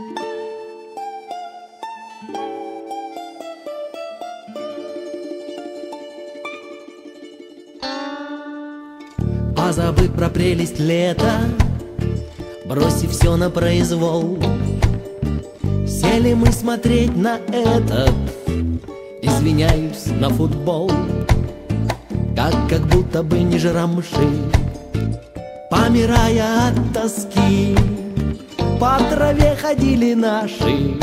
А про прелесть лета, бросив все на произвол, Сели мы смотреть на этот, извиняюсь, на футбол, Как, как будто бы не жрамши, помирая от тоски, по траве ходили наши.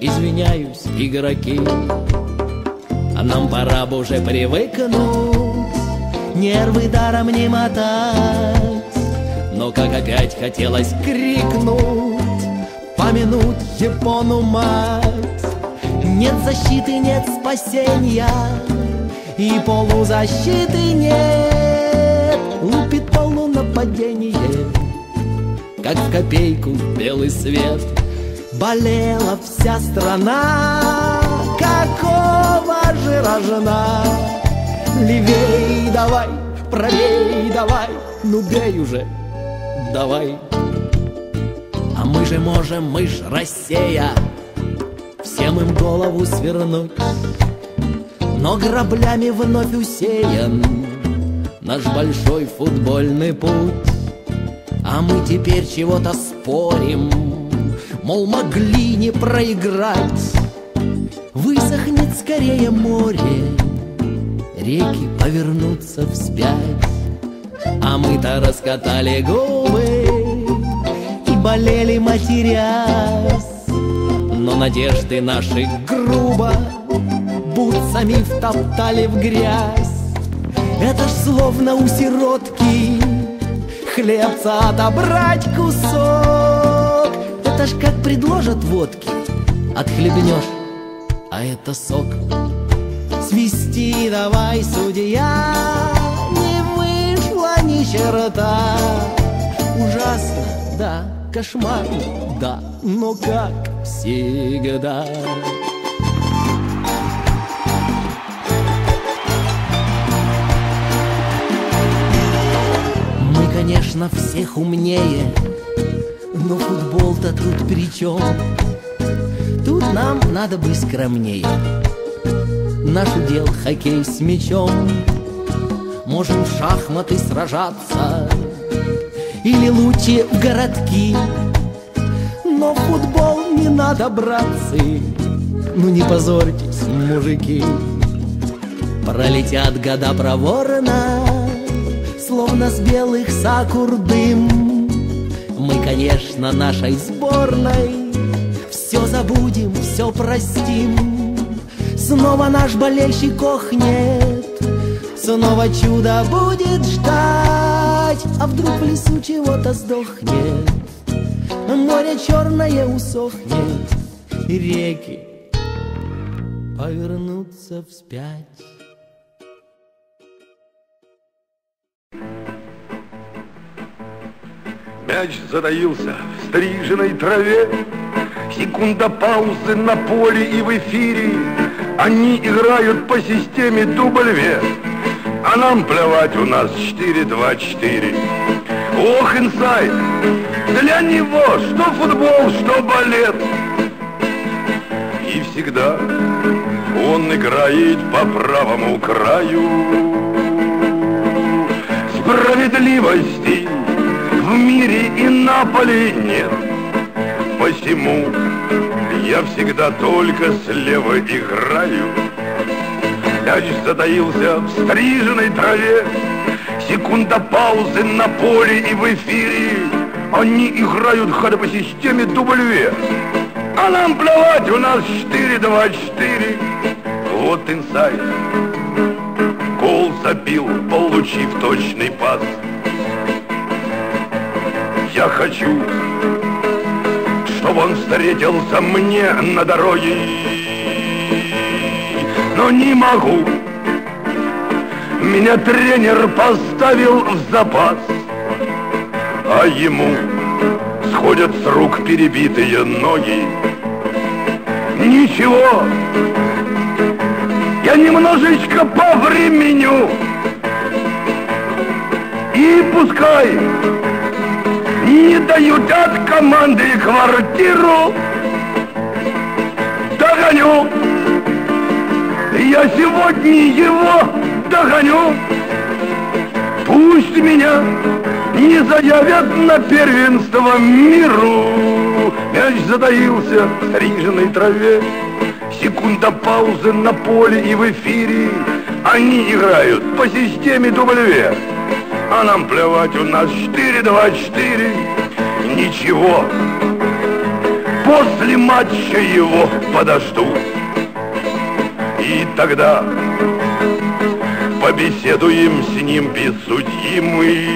Извиняюсь, игроки А нам пора бы уже привыкнуть. Нервы даром не мотать Но как опять хотелось крикнуть Помянуть Япону мать. Нет защиты, нет спасения И полузащиты нет. Лупит полунападение Как в копейку белый свет Болела вся страна Какого же рожна Левей давай, правей давай, ну бей уже, давай. А мы же можем, мы ж Россия, всем им голову свернуть. Но граблями вновь усеян наш большой футбольный путь. А мы теперь чего-то спорим, мол, могли не проиграть. Высохнет скорее море, реки повернутся вспять. А мы-то раскатали губы и болели матерясь. Но надежды наши грубо бутсами втоптали в грязь. Это ж словно у сиротки хлебца отобрать кусок. Это ж как предложат водки, отхлебнешь, а это сок. Свисти давай, судья, не вышло ни черта. Ужасно, да, кошмарно, да, но как всегда. Конечно, всех умнее, но футбол-то тут при чем? Тут нам надо быть скромнее. Наш удел хоккей с мячом. Можем в шахматы сражаться Или лучше в городки. Но в футбол не надо, братцы. Ну не позорьтесь, мужики. Пролетят года проворно Словно с белых сакур дым. Мы, конечно, нашей сборной. Все забудем, все простим. Снова наш болельщик охнет. Снова чудо будет ждать. А вдруг в лесу чего-то сдохнет. Море черное усохнет. Реки повернутся вспять Мяч затаился в стриженной траве. Секунда паузы на поле и в эфире. Они играют по системе дубль-ве А нам плевать, у нас 4-2-4 Ох, инсайд! Для него что футбол, что балет. И всегда он играет по правому краю Справедливости в мире и на поле нет. Посему я всегда только слева играю. Мяч затаился в стриженной траве. Секунда паузы на поле и в эфире. Они играют хода по системе W. А нам плевать, у нас 4-2-4 Вот инсайд забил, получив точный пас Я хочу чтобы он встретился мне на дороге. Но не могу. Меня тренер поставил в запас, а ему сходят с рук перебитые ноги. Ничего, я немножечко повременю. И пускай не дают от команды квартиру. Догоню. Я сегодня его догоню. Пусть меня не заявят на первенство миру. Мяч затаился в стриженной траве. Секунда паузы на поле и в эфире. Они играют по системе W. А нам плевать, у нас 4-2-4. Ничего, после матча его подожду. И тогда побеседуем с ним без судьи мы.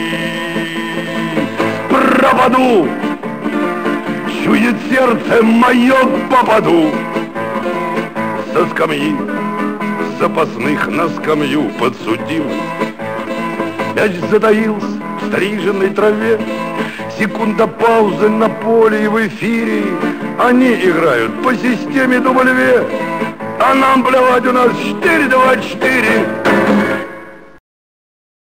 Пропаду, чует сердце мое попаду. Со скамьи запасных на скамью подсудим. Мяч затаился в стриженной траве, Секунда паузы на поле и в эфире. Они играют по системе W. А нам плевать, у нас 4-2-4.